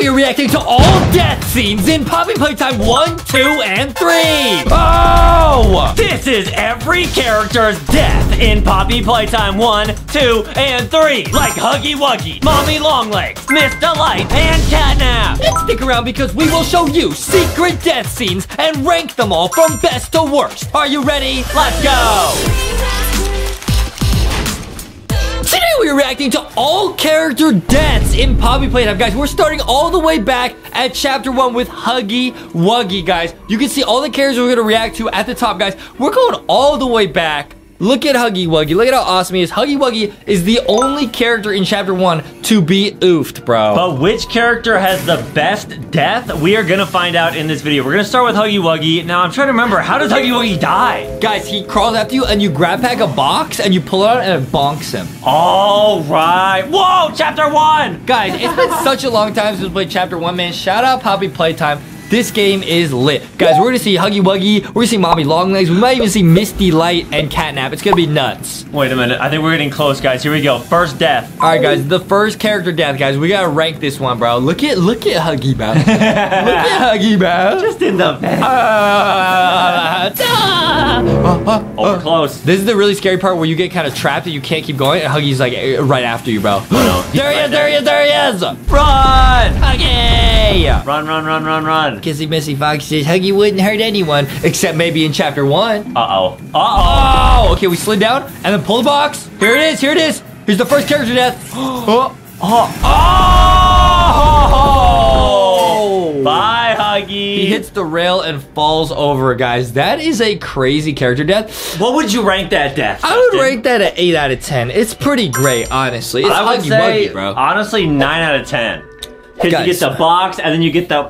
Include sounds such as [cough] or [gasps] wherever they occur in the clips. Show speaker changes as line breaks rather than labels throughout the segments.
we are reacting to all death scenes in Poppy Playtime 1, 2, and 3. Oh!
This is every character's death in Poppy Playtime 1, 2, and 3. Like Huggy Wuggy, Mommy Longlegs, Miss Delight, and Catnap.
And stick around because we will show you secret death scenes and rank them all from best to worst. Are you ready?
Let's go!
Reacting to all character deaths in Poppy Playtime. Guys, we're starting all the way back at chapter one with Huggy Wuggy, guys. You can see all the characters we're going to react to at the top, guys. We're going all the way back Look at Huggy Wuggy. Look at how awesome he is. Huggy Wuggy is the only character in chapter one to be oofed, bro.
But which character has the best death? We are gonna find out in this video. We're gonna start with Huggy Wuggy. Now I'm trying to remember, how does Huggy Wuggy die?
Guys, he crawls after you and you grab back a box and you pull it out and it bonks him.
All right. Whoa, chapter one.
Guys, it's been such a long time since we played chapter one, man. Shout out Poppy Playtime. This game is lit. Guys, we're gonna see Huggy Wuggy, we're gonna see Mommy Longlegs, we might even see Miss Delight and Catnap. It's gonna be nuts.
Wait a minute, I think we're getting close, guys. Here we go. First death.
Alright guys, the first character death, guys. We gotta rank this one, bro. Look at look at Huggy, bro. [laughs] look at Huggy, bro.
Just in the vent. [laughs]
Uh, uh,
oh, we're close.
This is the really scary part where you get kind of trapped and you can't keep going, and Huggy's like eh, right after you, bro. [gasps]
no. [gasps]
there he is, there he is, there he is!
Run!
Huggy!
Run, run, run, run, run.
Kissy Missy Fox says Huggy wouldn't hurt anyone, except maybe in chapter one.
Uh-oh. Uh-oh.
Oh, okay, we slid down and then pull the box. Here it is, here it is. Here's the first character death. [gasps] oh,
Oh!
oh!
Bye, Huggy.
He hits the rail and falls over, guys. That is a crazy character death.
What would you rank that death?
I would
Justin?
rate that at 8 out of 10. It's pretty great, honestly. It's
I would
Huggy
say,
Wuggy, bro.
honestly, 9 out of 10. Because you get the box, and then you get the...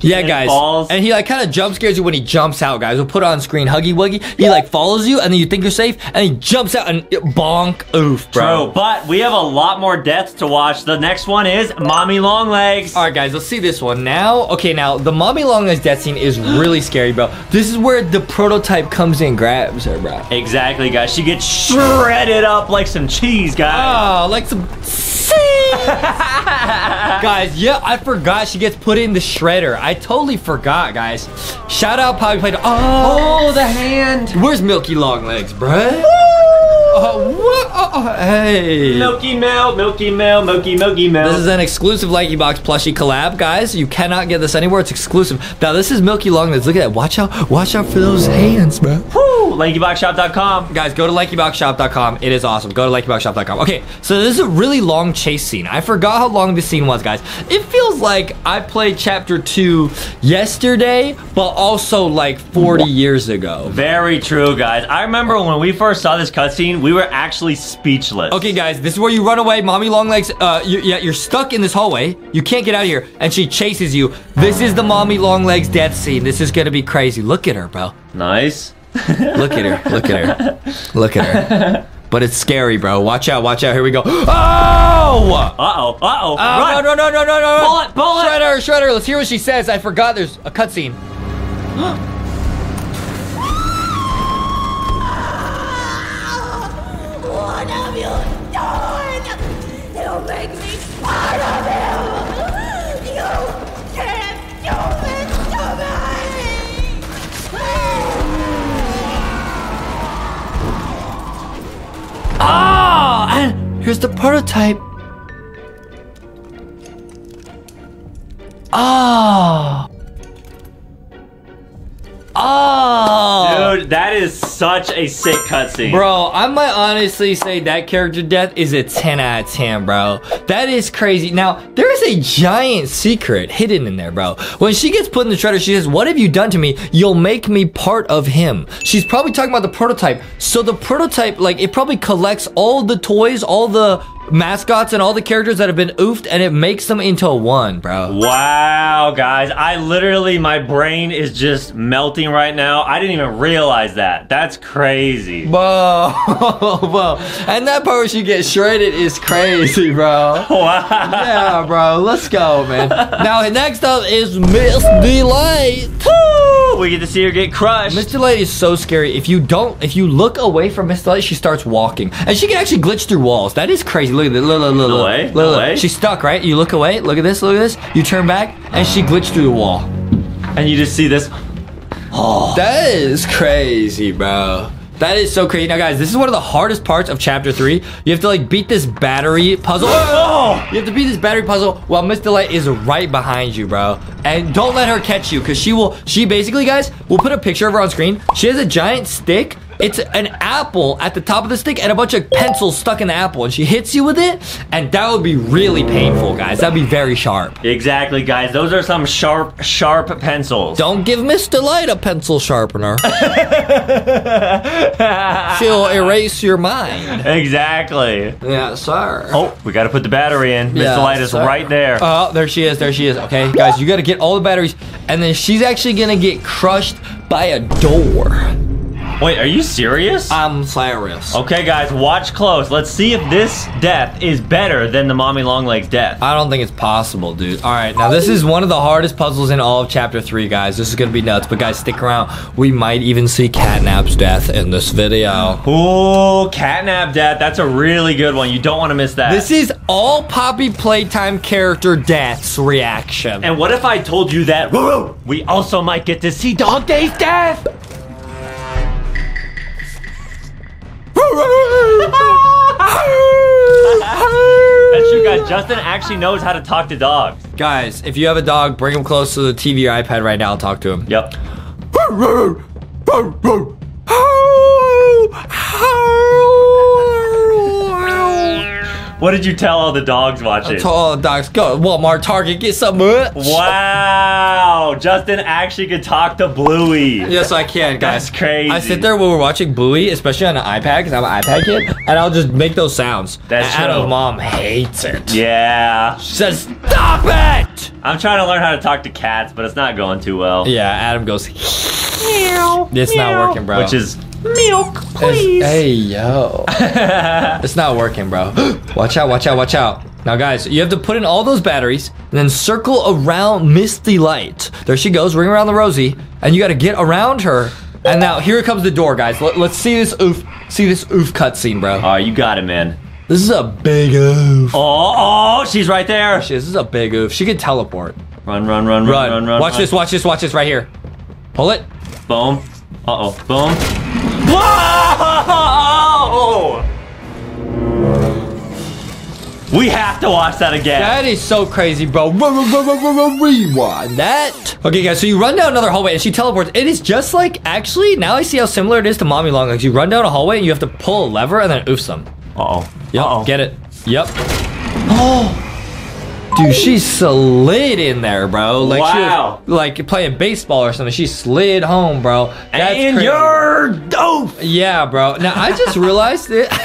Yeah,
and
guys.
falls.
And he like kind of jump scares you when he jumps out, guys. We'll put it on screen. Huggy Wuggy. He like follows you and then you think you're safe and he jumps out and bonk oof, bro.
True, but we have a lot more deaths to watch. The next one is Mommy Longlegs.
All right, guys, let's see this one now. Okay, now the mommy Longlegs death scene is really scary, bro. This is where the prototype comes in, grabs her, bro.
Exactly, guys. She gets shredded up like some cheese, guys.
Oh, like some. [laughs] guys, yeah, I forgot she gets put in the shredder. I totally forgot, guys. Shout out Poppy Playtime. Oh,
Oh, the hand.
where's Milky Longlegs, bruh? What? Oh, hey.
Milky Milk, Milky Milk, Milky Milky Milk.
This is an exclusive LankyBox plushie collab, guys. You cannot get this anywhere. It's exclusive. Now, this is Milky Longlegs. Look at that. Watch out. Watch out for those hands, bro.
Woo! LankyBoxShop.com.
Guys, go to LankyBoxShop.com. It is awesome. Go to LankyBoxShop.com. Okay, so this is a really long chase scene. I forgot how long this scene was, guys. It feels like I played Chapter 2 yesterday, but also like 40 years ago.
Very true, guys. I remember when we first saw this cutscene, we were actually speechless.
Okay, guys, this is where you run away. Mommy Longlegs, uh, you, yeah, you're stuck in this hallway. You can't get out of here, and she chases you. This is the Mommy Longlegs death scene. This is gonna be crazy. Look at her, bro.
Nice. [laughs]
Look at her. Look at her. Look at her. [laughs] But it's scary, bro. Watch out. Watch out. Here we go. [gasps] Oh!
Uh-oh. Uh-oh.
Oh,
Run.
no, no, no, no, no, no.
Pull it.
Shredder, Shredder. Let's hear what she says. I forgot there's a cutscene. [gasps]
you done? You make me part of you! You can't do this to me!
Oh, and here's the prototype. Oh. Oh.
Dude, that is such a sick cutscene.
Bro, I might honestly say that character death is a 10 out of 10, bro. That is crazy. Now, there is a giant secret hidden in there, bro. When she gets put in the shredder, she says, What have you done to me? You'll make me part of him. She's probably talking about the prototype. So the prototype, like, it probably collects all the toys, all the mascots, and all the characters that have been oofed, and it makes them into one, bro.
Wow, guys. I literally, my brain is just melting right now. I didn't even realize that. That's crazy. [laughs]
Whoa, [laughs] whoa. And that part where she gets shredded is crazy, bro. [laughs]
Wow.
Yeah, bro. Let's go, man. now, next up is Miss Delight.
Woo! We get to see her get crushed.
Miss Delight is so scary. If you don't, if you look away from Miss Delight, she starts walking, and she can actually glitch through walls. That is crazy. Look at this. Look, look, look,
No
look.
way,
Look,
no
look.
way.
She's stuck, right? You look away. Look at this. Look at this. You turn back, and she glitched through the wall.
And you just see this.
Oh, [gasps] That is crazy, bro. That is so crazy. Now, guys, this is one of the hardest parts of chapter three. You have to like beat this battery puzzle.
Oh!
You have to beat this battery puzzle while Miss Delight is right behind you, bro. And don't let her catch you, cause she will. She basically, guys, we'll put a picture of her on screen. She has a giant stick. It's an apple at the top of the stick and a bunch of pencils stuck in the apple, and she hits you with it, and that would be really painful, guys. That'd be very sharp.
Exactly, guys. Those are some sharp, sharp pencils.
Don't give Miss Delight a pencil sharpener. [laughs] She'll erase your mind.
Exactly.
Yeah, sir.
Oh, we got to put the battery in. Miss
Yeah,
Delight is
sir.
right there.
Oh, there she is. There she is. Okay, guys, you got to get all the batteries, and then she's actually gonna get crushed by a door.
Wait, are you serious?
I'm serious.
Okay, guys, watch close. Let's see if this death is better than the mommy longlegs death.
I don't think it's possible, dude. All right, now this is one of the hardest puzzles in all of chapter three, guys. This is gonna be nuts, but guys, stick around. We might even see Catnap's death in this video.
Ooh, catnap death. That's a really good one. You don't want to miss that.
This is all Poppy Playtime character deaths reaction.
and what if I told you that we also might get to see Dog Day's death? That's true, guys. [laughs] Justin actually knows how to talk to dogs.
Guys, if you have a dog, bring him close to the TV or iPad right now and talk to him.
Yep. [laughs] What did you tell all the dogs watching?
To all the dogs, go Walmart, Target, get some.
Wow, Justin actually could talk to Bluey.
Yes, I can, guys.
That's crazy.
I sit there when we're watching Bluey, especially on an iPad, because I'm an iPad kid, and I'll just make those sounds.
That's
and Adam's
true.
mom hates it.
Yeah.
She says, "Stop it!"
I'm trying to learn how to talk to cats, but it's not going too well.
Yeah, Adam goes. meow, It's not working, bro.
Which is milk,
It's- hey yo, [laughs] it's not working, bro. [gasps] watch out! Watch out! Watch out! Now, guys, you have to put in all those batteries and then circle around Miss Delight. There she goes, ring around the Rosie, and you got to get around her. And now here comes the door, guys. Let, us see this oof, see this oof cutscene, bro.
Oh, you got it, man.
This is a big oof.
Oh, oh, she's right there.
Shit, This is a big oof. She can teleport.
Run, run, run, run,
Run.
run, run.
watch
run.
this. Watch this. Watch this right here. Pull it.
Boom. Uh oh. Boom. Whoa! We have to watch that again.
That is so crazy, bro. Rewind that. Okay, guys, so you run down another hallway and she teleports. It is just like, actually, now I see how similar it is to Mommy Long Legs. You run down a hallway and you have to pull a lever and then oofs them.
Uh oh.
Yep,
Uh-oh.
get it. Yep. [gasps] Oh. Dude, she slid in there, bro. Like
Wow.
she was like playing baseball or something. She slid home, bro. That's
and
crazy.
you're dope.
Yeah, bro. Now I just realized it. [laughs]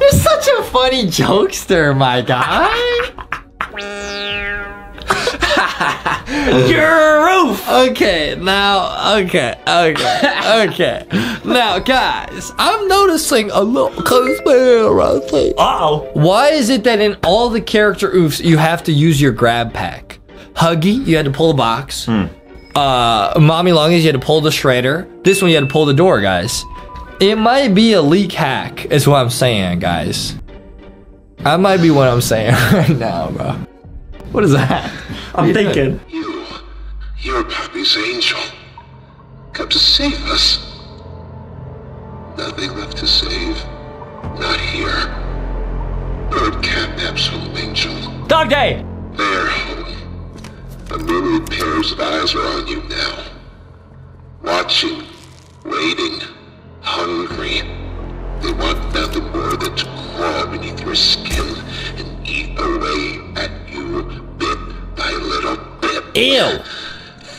You're such a funny jokester, my guy. [laughs]
Your roof.
Okay, now, okay, okay, okay. [laughs] Now, guys, I'm noticing a little conspiracy.
Uh oh.
Why is it that in all the character oofs you have to use your grab pack? Huggy, you had to pull the box. Hmm. Uh, Mommy Longies, you had to pull the shredder. This one, you had to pull the door, guys. It might be a leak hack, is what I'm saying, guys. That might be what I'm saying [laughs] right now, bro. What is that?
I'm thinking.
You, you're Pappy's angel. Come to save us. Nothing left to save. Not here. Bird Catnap's home, angel.
Dog Day.
Their home. A myriad pairs of eyes are on you now. Watching, waiting, hungry. They want nothing more than to crawl beneath your skin and eat away at you bit by little bit.
Ew.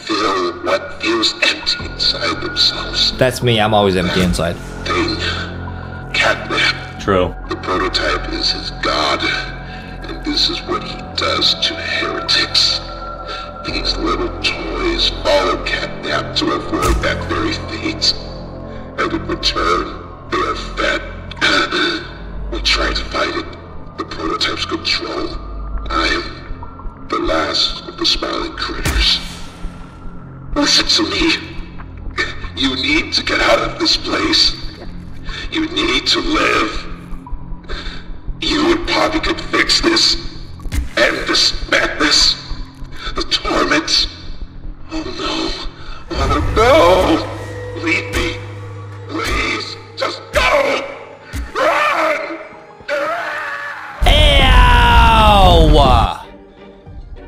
Fill what feels empty inside themselves.
That's me. I'm always empty inside.
Thing. Catnap.
True.
The prototype is his god, and this is what he does to heretics. These little toys follow Catnap to avoid that very fate. And in return, they are fed. [clears throat] we try to fight it. The prototype's control. Listen to me. You need to get out of this place. You need to live. You and Poppy could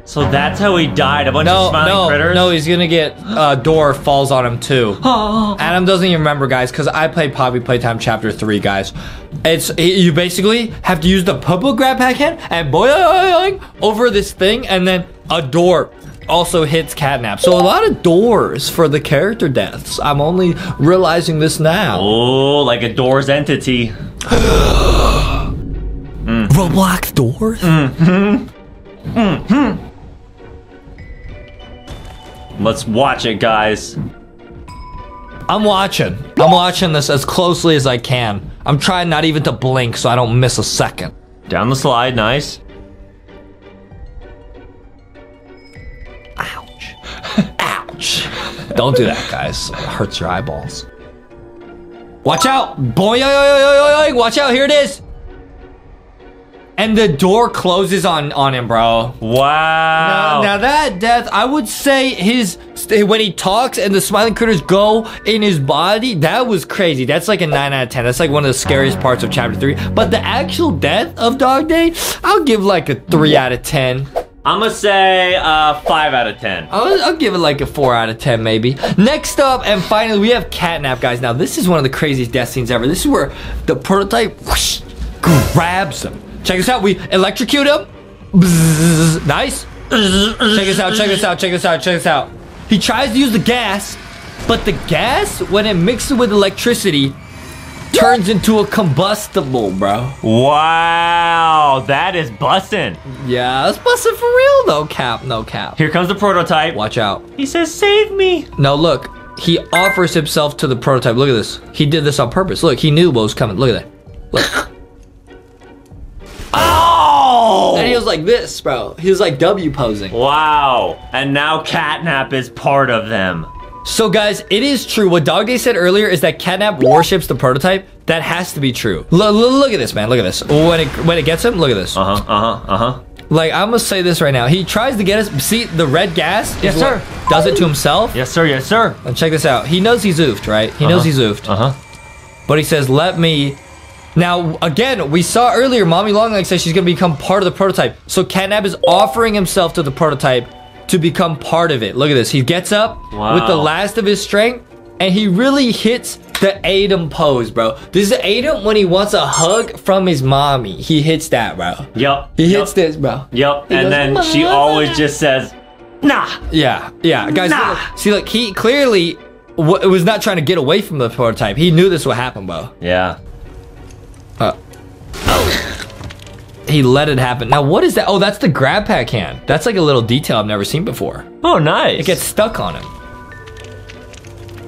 So that's how he died. A bunch
No,
of smiling
no,
critters.
no, he's gonna get uh, door falls on him too. [gasps] Oh. Adam doesn't even remember, guys, because I played Poppy Playtime Chapter 3, guys. It's you basically have to use the purple grab pack hand and boing over this thing, and then a door also hits catnap. So a lot of doors for the character deaths. I'm only realizing this now.
Oh, like a door's entity. [gasps] Mm.
Roblox doors? Mm-hmm. Mm-hmm.
Let's watch it, guys.
I'm watching. I'm watching this as closely as I can. I'm trying not even to blink so I don't miss a second.
Down the slide, nice.
Ouch. [laughs] Ouch. Don't do that, guys. It hurts your eyeballs. Watch out! Boing! Watch out! Here it is. And the door closes on on him, bro.
Wow.
Now, now that death, I would say his when he talks and the smiling critters go in his body, that was crazy. That's like a nine out of ten. That's like one of the scariest parts of chapter three. But the actual death of Dog Day, I'll give like a three out of ten.
I'm gonna say uh, five out of ten.
I'll, I'll give it like a 4 out of 10 maybe. Next up, and finally, we have Catnap, guys. Now, this is one of the craziest death scenes ever. This is where the prototype whoosh, grabs him. Check this out. We electrocute him. Bzzz, nice. Check this out, check this out, check this out, check this out. He tries to use the gas, but the gas, when it mixes with electricity, turns into a combustible, bro.
Wow, that is bussin'.
Yeah, that's busted for real, though, Cap. No cap.
Here comes the prototype.
Watch out.
He says, "Save me."
No, look. He offers himself to the prototype. Look at this. He did this on purpose. Look, he knew what was coming. Look at that. Look. Was like this, bro. He was like W posing.
Wow. And now Catnap is part of them.
So, guys, it is true. What Dog Day said earlier is that Catnap worships the prototype. That has to be true. L- look at this, man. Look at this. When it when it gets him, look at this.
Uh huh. Uh huh. Uh huh.
Like I'm gonna say this right now. He tries to get us. See the red gas?
Yes, sir.
Does it to himself.
Yes, sir. Yes, sir.
And check this out. He knows he's oofed, right? He knows
Uh-huh.
he's oofed.
Uh huh.
But he says, let me. Now, again, we saw earlier, Mommy Longlegs says she's going to become part of the prototype. So Catnap is offering himself to the prototype to become part of it. Look at this. He gets up
Wow.
with the last of his strength, and he really hits the Adam pose, bro. This is Adam when he wants a hug from his mommy. He hits that, bro.
Yup.
He
yup.
hits this, bro.
Yup.
He
And
goes,
then she always just says, "Nah."
Yeah, yeah, guys.
Nah.
look- See, look, he clearly w- was not trying to get away from the prototype. He knew this would happen, bro.
Yeah.
He let it happen. Now, what is that? Oh, that's the grab pack hand. That's like a little detail I've never seen before.
Oh, nice.
It gets stuck on him.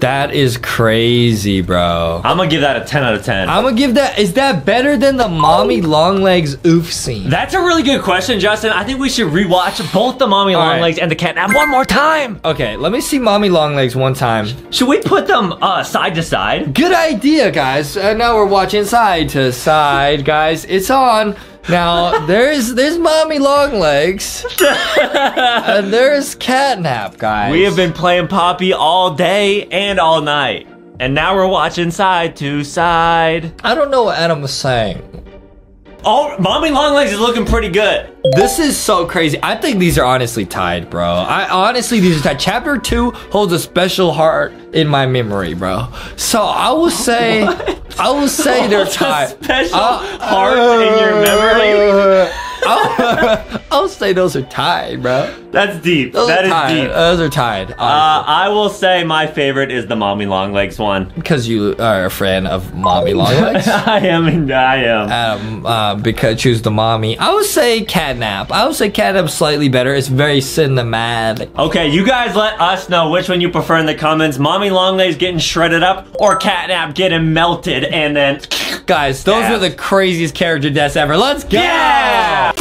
That is crazy, bro.
I'm gonna give that a 10 out of 10.
I'm gonna give that. Is that better than the mommy long legs oof scene?
That's a really good question, Justin. I think we should rewatch both the Mommy
All right.
Longlegs and the Catnap one more time.
okay, let me see mommy long legs one time.
Should we put them uh, side to side?
Good idea, guys. Uh, now we're watching side to side, guys. It's on. Now there's there's mommy long legs, [laughs] and there's catnap, guys.
We have been playing Poppy all day and all night. And now we're watching side to side.
I don't know what Adam was saying.
Oh, Mommy Longlegs is looking pretty good.
This is so crazy. I think these are honestly tied, bro. I honestly these are tied. Chapter two holds a special heart in my memory, bro. So I will say, [laughs] I will say they're tied.
special
Uh,
heart in your memory. [laughs]
I'll, [laughs] I'll say those are tied, bro.
That's deep.
Those
That is
tied.
deep.
Those are tied.
Uh, I will say my favorite is the Mommy Longlegs one.
because you are a fan of mommy [laughs] long legs.
I am. I am.
Um, uh, because choose the mommy. I would say catnap. I would say catnap slightly better. It's very cinematic.
Okay, you guys let us know which one you prefer in the comments. Mommy Longlegs getting shredded up or Catnap getting melted and then
Guys, those
Yeah.
were the craziest character deaths ever. Let's go!
Yeah!